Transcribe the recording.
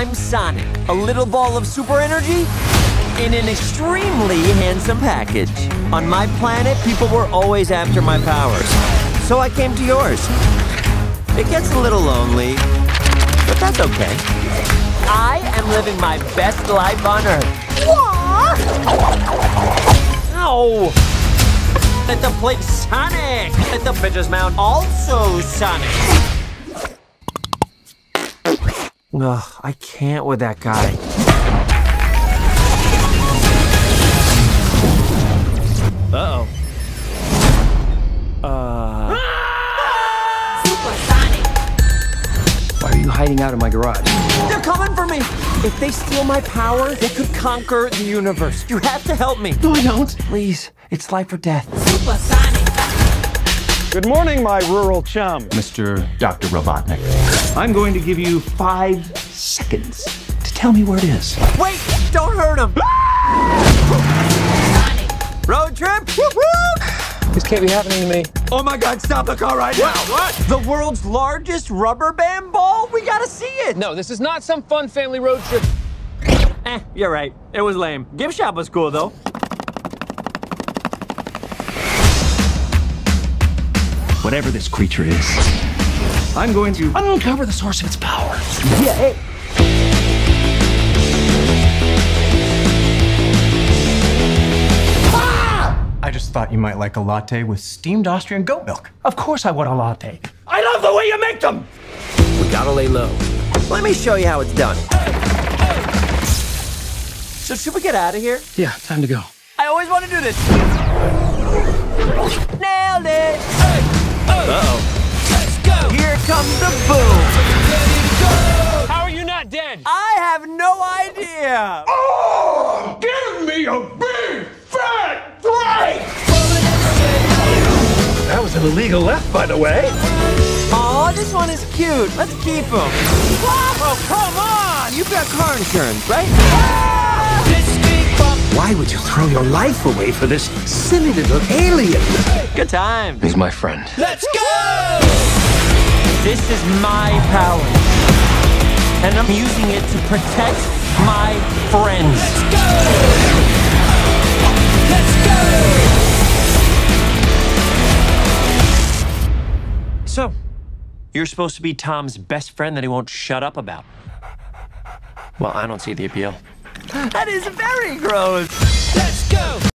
I'm Sonic, a little ball of super energy in an extremely handsome package. On my planet, people were always after my powers, so I came to yours. It gets a little lonely, but that's okay. I am living my best life on Earth. Ow! Let the plate Sonic! Let the bitches mount also Sonic! Ugh, I can't with that guy. Uh-oh. Uh... Why are you hiding out in my garage? They're coming for me! If they steal my power, they could conquer the universe. You have to help me. No, I don't. Please, it's life or death. Good morning, my rural chum. Mr. Dr. Robotnik. I'm going to give you five seconds to tell me where it is. Wait! Don't hurt him! Road trip? This can't be happening to me. Oh my god, stop the car right now! What? The world's largest rubber band ball? We gotta see it! No, this is not some fun family road trip. Eh, you're right. It was lame. Gift shop was cool though. Whatever this creature is, I'm going to uncover the source of its power. Yeah, hey. Ah! I just thought you might like a latte with steamed Austrian goat milk. Of course I want a latte. I love the way you make them! We gotta lay low. Let me show you how it's done. So should we get out of here? Yeah, time to go. I always want to do this. Boom! How are you not dead? I have no idea! Oh, give me a big fat break! That was an illegal left, by the way. Aw, this one is cute. Let's keep him. Oh, come on! You've got car insurance, right? Ah! Why would you throw your life away for this silly little alien? Good time. He's my friend. Let's go! This is my power. And I'm using it to protect my friends. Let's go! Let's go! So, you're supposed to be Tom's best friend that he won't shut up about. Well, I don't see the appeal. That is very gross. Let's go!